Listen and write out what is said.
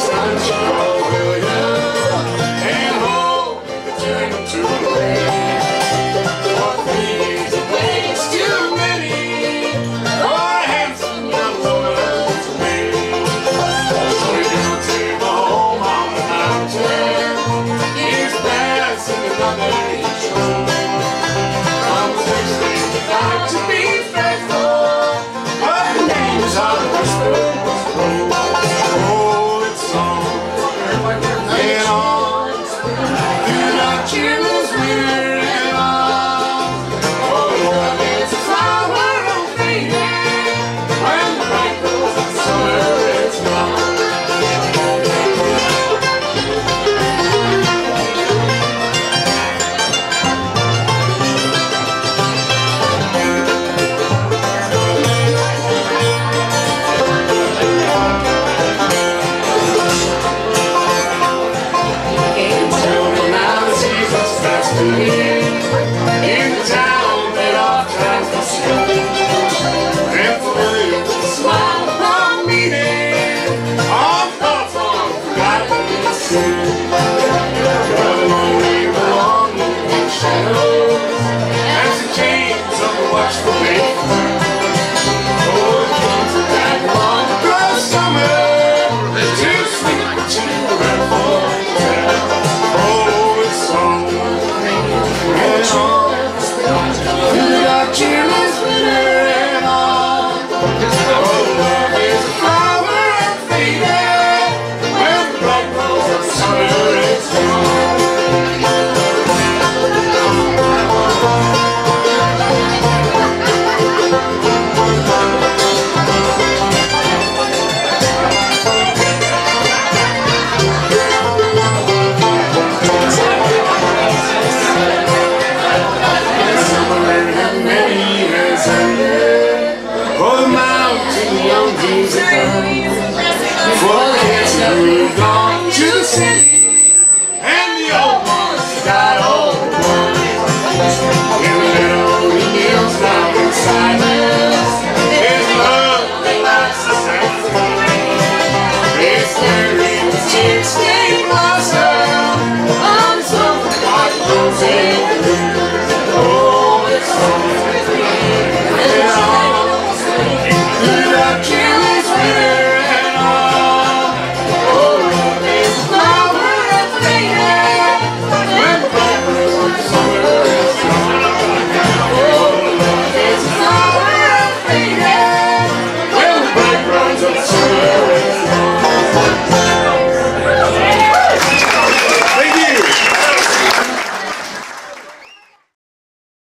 向前 end. In the city.